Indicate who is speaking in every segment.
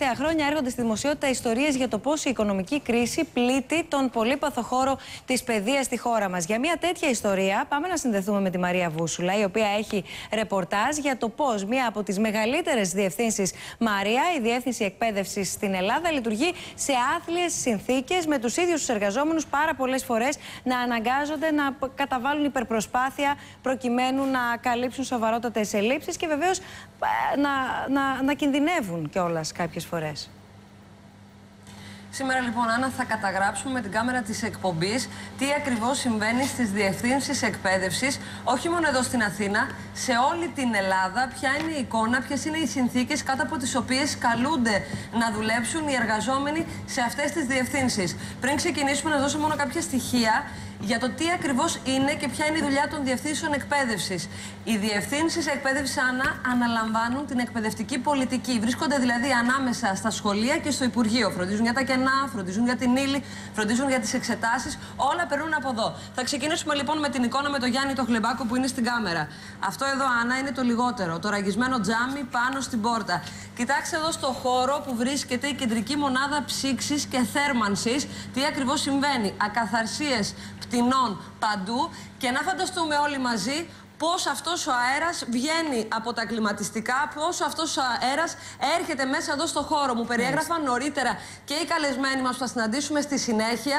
Speaker 1: τελευταία χρόνια έρχονται στη δημοσιότητα ιστορίες για το πώς η οικονομική κρίση πλήττει τον πολύπαθο χώρο της παιδείας στη χώρα μας. Για μια τέτοια ιστορία, πάμε να συνδεθούμε με τη Μαρία Βούσουλα, η οποία έχει ρεπορτάζ για το πώς μία από τις μεγαλύτερες διευθύνσεις Μαρία, η Διεύθυνση Εκπαίδευσης στην Ελλάδα, λειτουργεί σε άθλιες συνθήκες με τους ίδιους τους εργαζόμενους πάρα πολλές φορές να αναγκάζονται να καταβάλουν υπερπροσπάθεια προκειμένου να καλύψουν σοβαρότατες ελλείψεις και βεβαίως ε, να, να, να κινδυνεύουν κιόλας κάποιες φορές.
Speaker 2: Σήμερα λοιπόν, Άννα, θα καταγράψουμε με την κάμερα της εκπομπής τι ακριβώς συμβαίνει στις διευθύνσεις εκπαίδευσης, όχι μόνο εδώ στην Αθήνα, σε όλη την Ελλάδα, ποια είναι η εικόνα, ποιες είναι οι συνθήκες κάτω από τις οποίες καλούνται να δουλέψουν οι εργαζόμενοι σε αυτές τις διευθύνσεις. Πριν ξεκινήσουμε να δώσω μόνο κάποια στοιχεία, για το τι ακριβώς είναι και ποια είναι η δουλειά των διευθύνσεων εκπαίδευσης. Οι διευθύνσεις εκπαίδευσης αναλαμβάνουν την εκπαιδευτική πολιτική. Βρίσκονται δηλαδή ανάμεσα στα σχολεία και στο Υπουργείο. Φροντίζουν για τα κενά, φροντίζουν για την ύλη, φροντίζουν για τις εξετάσεις. Όλα περνούν από εδώ. Θα ξεκινήσουμε λοιπόν με την εικόνα με τον Γιάννη το Χλεμπάκο που είναι στην κάμερα. Αυτό εδώ, Άννα, είναι το λιγότερο. Το ραγισμένο τζάμι πάνω στην πόρτα. Κοιτάξτε εδώ στο χώρο που βρίσκεται η κεντρική μονάδα ψήξης και θέρμανσης. Τι ακριβώς συμβαίνει; Ακαθαρσίες πτηνών παντού και να φανταστούμε όλοι μαζί πώς αυτός ο αέρας βγαίνει από τα κλιματιστικά, πώς αυτός ο αέρας έρχεται μέσα εδώ στο χώρο. Μου περιέγραφαν νωρίτερα και οι καλεσμένοι μας που θα συναντήσουμε στη συνέχεια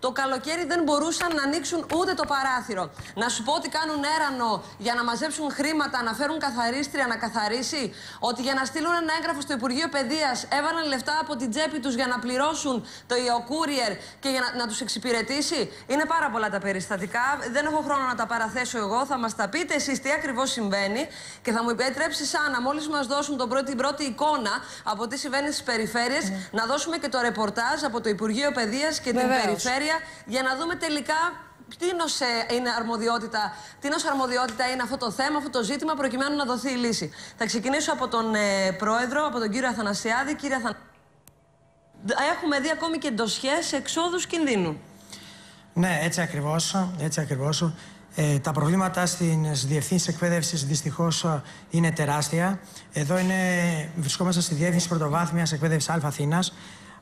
Speaker 2: το καλοκαίρι δεν μπορούσαν να ανοίξουν ούτε το παράθυρο. Να σου πω ότι κάνουν έρανο για να μαζέψουν χρήματα, να φέρουν καθαρίστρια να καθαρίσει. Ότι για να στείλουν ένα έγγραφο στο Υπουργείο Παιδείας έβαλαν λεφτά από την τσέπη τους για να πληρώσουν το ιοκούριερ και για να, να τους εξυπηρετήσει. Είναι πάρα πολλά τα περιστατικά. Δεν έχω χρόνο να τα παραθέσω εγώ. Θα μας τα πείτε εσείς τι ακριβώς συμβαίνει και θα μου επιτρέψει, Άννα, μόλις μας δώσουν τον πρώτη, την πρώτη εικόνα από τι συμβαίνει στις περιφέρειες, mm. να δώσουμε και το ρεπορτάζ από το Υπουργείο Παιδείας και την Περιφέρεια για να δούμε τελικά τι είναι αρμοδιότητα, τι αρμοδιότητα είναι αυτό το θέμα, αυτό το ζήτημα, προκειμένου να δοθεί η λύση. Θα ξεκινήσω από τον ε, Πρόεδρο, από τον κύριο Αθανασιάδη. Κύριε Αθανασιάδη, έχουμε δει ακόμη και ντοσιές εξόδους κινδύνου.
Speaker 3: Ναι, έτσι ακριβώς. Έτσι ακριβώς. Ε, τα προβλήματα στις διευθύνσεις εκπαίδευσης δυστυχώς ε, είναι τεράστια. Εδώ είναι, βρισκόμαστε στη διεύθυνση πρωτοβάθμιας εκπαίδευσης Α Αθήνας.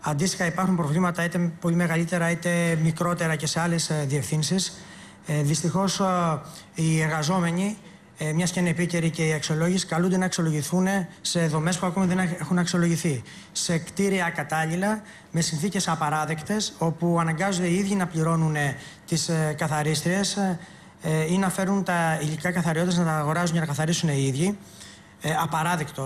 Speaker 3: Αντίστοιχα, υπάρχουν προβλήματα είτε πολύ μεγαλύτερα είτε μικρότερα και σε άλλες διευθύνσεις. Ε, Δυστυχώς, ε, οι εργαζόμενοι, ε, μιας και είναι επίκαιροι και οι αξιολόγηση, καλούνται να αξιολογηθούν σε δομές που ακόμη δεν έχουν αξιολογηθεί. Σε κτίρια κατάλληλα, με συνθήκες απαράδεκτες, όπου αναγκάζονται οι ίδιοι να πληρώνουν τις ε, καθαρίστριες ε, ή να φέρουν τα υλικά καθαριότητα να τα αγοράζουν για να καθαρίσουν οι ίδιοι. Ε, απαράδεκτο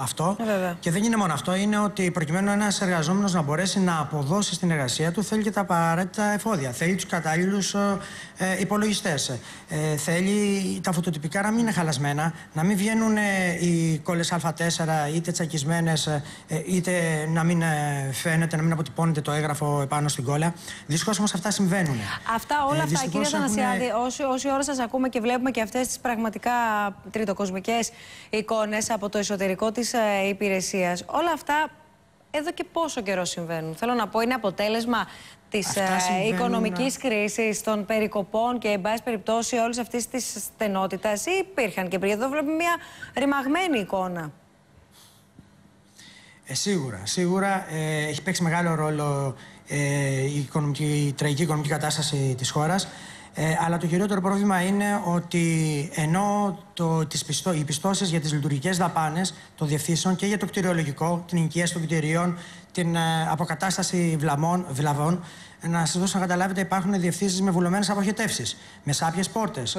Speaker 3: αυτό.
Speaker 1: Ε,
Speaker 3: και δεν είναι μόνο αυτό, είναι ότι προκειμένου ένας εργαζόμενος να μπορέσει να αποδώσει στην εργασία του, θέλει και τα απαραίτητα εφόδια. Θέλει τους κατάλληλους ε, ε υπολογιστές. Ε, θέλει τα φωτοτυπικά να μην είναι χαλασμένα, να μην βγαίνουν οι κόλλες Α4 είτε τσακισμένες, είτε να μην φαίνεται, να μην αποτυπώνεται το έγγραφο επάνω στην κόλλα. Δυστυχώς όμως αυτά συμβαίνουν.
Speaker 1: Αυτά, όλα αυτά, κύριε Θανασιάδη, έχουν... όση, όση ώρα σας ακούμε και βλέπουμε και αυτές τις πραγματικά τριτοκοσμικές εικόνες από το εσωτερικό της ε, υπηρεσίας. Όλα αυτά εδώ και πόσο καιρό συμβαίνουν. Θέλω να πω, είναι αποτέλεσμα της ε, οικονομικής κρίσης, των περικοπών και, εν πάση περιπτώσει, όλης αυτής της στενότητας, ή υπήρχαν και πριν. Εδώ βλέπουμε μια ρημαγμένη εικόνα.
Speaker 3: Ε, σίγουρα, σίγουρα ε, έχει παίξει μεγάλο ρόλο ε, η, οικονομική, η τραγική οικονομική κατάσταση της χώρας. Ε, αλλά το κυριότερο πρόβλημα είναι ότι ενώ το, τις πιστώ, οι πιστώσεις για τις λειτουργικές δαπάνες των διευθύνσεων και για το κτηριολογικό, την ενοικίαση των κτηρίων, την ε, αποκατάσταση βλαμών, βλαβών, να σας δώσω να καταλάβετε, υπάρχουν διευθύνσεις με βουλωμένες αποχετεύσεις, με σάπιες πόρτες.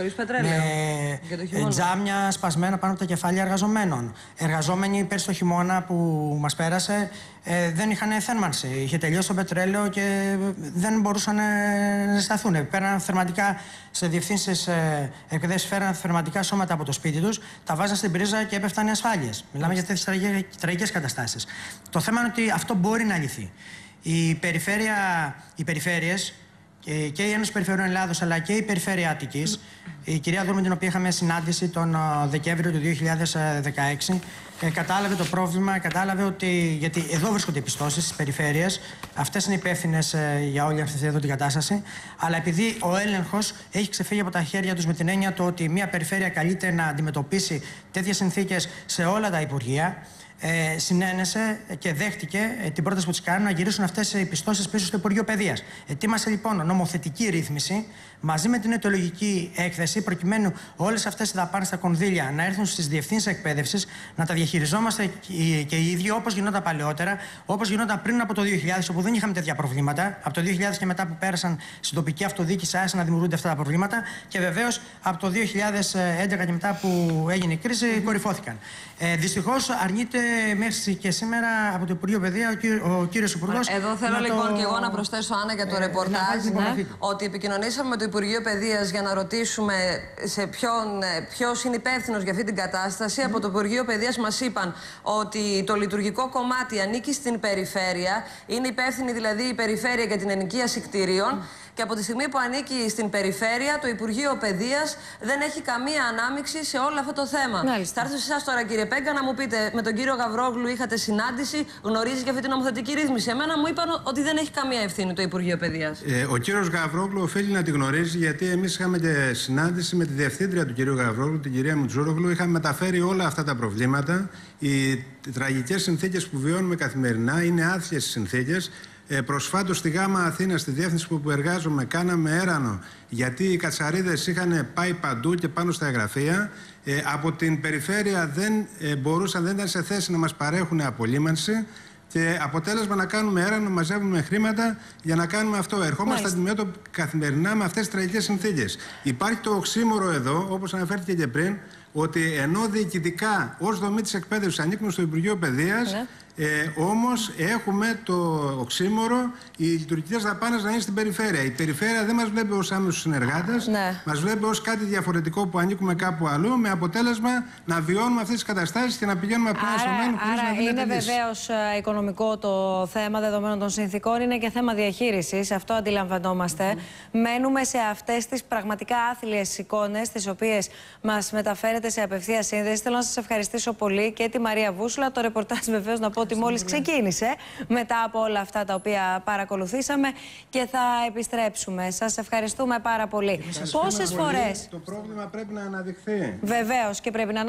Speaker 3: Με τζάμια σπασμένα πάνω από τα κεφάλια εργαζομένων. Εργαζόμενοι πέρσι το χειμώνα που μας πέρασε ε, δεν είχαν θέρμανση. Είχε τελειώσει το πετρέλαιο και δεν μπορούσαν να ζεσταθούν. Πέραν θερματικά σε διευθύνσεις ε, εκπαιδεύσει, φέραν θερματικά σώματα από το σπίτι τους, τα βάζαν στην πρίζα και έπεφταν οι ασφάλειες. Μιλάμε για τέτοιες τραγικές καταστάσεις. Το θέμα είναι ότι αυτό μπορεί να λυθεί. Η περιφέρεια, οι περιφέρειες και η Ένωση Περιφερειών Ελλάδος αλλά και η Περιφέρεια Αττικής, η κυρία Δούρ με την οποία είχαμε συνάντηση τον Δεκέμβριο του 2016, ε, κατάλαβε το πρόβλημα, κατάλαβε ότι. Γιατί εδώ βρίσκονται οι πιστώσεις στις περιφέρειες, αυτές είναι υπεύθυνες ε, για όλη αυτή εδώ την κατάσταση. Αλλά επειδή ο έλεγχος έχει ξεφύγει από τα χέρια τους με την έννοια το ότι μια περιφέρεια καλείται να αντιμετωπίσει τέτοιες συνθήκες σε όλα τα υπουργεία, ε, συνένεσε και δέχτηκε ε, την πρόταση που της κάνουν να γυρίσουν αυτές οι πιστώσεις πίσω στο Υπουργείο Παιδείας. Ετοίμασε λοιπόν νομοθετική ρύθμιση μαζί με την αιτιολογική έκθεση, προκειμένου όλες αυτές οι δαπάνες στα κονδύλια να έρθουν στις διευθύνσεις εκπαίδευσης, να τα διαχειριζόμαστε και οι ίδιοι όπως γινόταν παλαιότερα, όπως γινόταν πριν από το 2000, όπου δεν είχαμε τέτοια προβλήματα. Από το 2000 και μετά που πέρασαν στην τοπική αυτοδιοίκηση, άρχισαν να δημιουργούνται αυτά τα προβλήματα. Και βεβαίως από το 2011 και μετά που έγινε η κρίση, κορυφώθηκαν. Ε, Δυστυχώς αρνείται μέχρι και σήμερα από το Υπουργείο Παιδεία ο, κύριο, ο κύριος Υπουργός.
Speaker 2: Εδώ θέλω λοιπόν το... και εγώ να προσθέσω, Άννα, για το ε, ρεπορτάζ. Ναι. Ότι επικοινωνήσαμε με το Υπουργείο Παιδείας για να ρωτήσουμε σε ποιον, ε, ποιος είναι υπεύθυνος για αυτή την κατάσταση. Από το Υπουργείο Παιδείας μας είπαν ότι το λειτουργικό κομμάτι ανήκει στην περιφέρεια. Είναι υπεύθυνη δηλαδή η περιφέρεια για την ενοικίαση κτηρίων. Και από τη στιγμή που ανήκει στην περιφέρεια, το Υπουργείο Παιδείας δεν έχει καμία ανάμειξη σε όλο αυτό το θέμα. Θα έρθω σε εσάς τώρα, κύριε Πέγκα, να μου πείτε, με τον κύριο Γαβρόγλου είχατε συνάντηση, γνωρίζεις και αυτή την νομοθετική ρύθμιση. Εμένα μου είπαν ότι δεν έχει καμία ευθύνη το Υπουργείο Παιδείας.
Speaker 4: Ε, ο κύριος Γαβρόγλου οφείλει να τη γνωρίζει, γιατί εμείς είχαμε και συνάντηση με τη διευθύντρια του κυρίου Γαβρόγλου, την κυρία Μουτζούρογλου. Είχαμε μεταφέρει όλα αυτά τα προβλήματα. Οι τραγικές συνθήκες που βιώνουμε καθημερινά είναι άθλιες συνθήκες. Ε, Προσφάτως στη ΓΑΜΑ Αθήνα, στη διεύθυνση που εργάζομαι, κάναμε έρανο γιατί οι κατσαρίδες είχαν πάει παντού και πάνω στα εγγραφεία. Ε, από την περιφέρεια δεν ε, μπορούσαν, δεν ήταν σε θέση να μας παρέχουν απολύμανση. Και αποτέλεσμα να κάνουμε έρανο, να μαζεύουμε χρήματα για να κάνουμε αυτό. Ερχόμαστε αντιμέτωποι καθημερινά με αυτές τις τραγικές συνθήκες. Υπάρχει το οξύμορο εδώ, όπως αναφέρθηκε και πριν, ότι ενώ διοικητικά ως δομή της εκπαίδευσης ανήκουν στο Υπουργείο Παιδείας, ναι. Ε, όμως έχουμε το οξύμορο οι λειτουργικές δαπάνες να είναι στην περιφέρεια. Η περιφέρεια δεν μας βλέπει ως άμεσους συνεργάτες, ναι. μας βλέπει ως κάτι διαφορετικό που ανήκουμε κάπου αλλού, με αποτέλεσμα να βιώνουμε αυτές τις καταστάσεις και να πηγαίνουμε απλά στο μέλλον χωρίς να
Speaker 1: είναι βεβαίως ε, οικονομικό το θέμα δεδομένων των συνθήκων, είναι και θέμα διαχείρισης. Αυτό αντιλαμβανόμαστε. Μένουμε σε αυτές τις πραγματικά άθλιες εικόνες, τις οποίες μας μεταφέρεται σε απευθεία σύνδεση. Θέλω να σας ευχαριστήσω πολύ και τη Μαρία Βούσουλα. Το ρεπορτάζ βεβαίως να πω ότι μόλις ξεκίνησε μετά από όλα αυτά τα οποία παρακολουθήσαμε και θα επιστρέψουμε. Σας ευχαριστούμε πάρα πολύ.
Speaker 4: Πόσες φορές; Το πρόβλημα πρέπει να αναδειχθεί.
Speaker 1: Βεβαίως και πρέπει να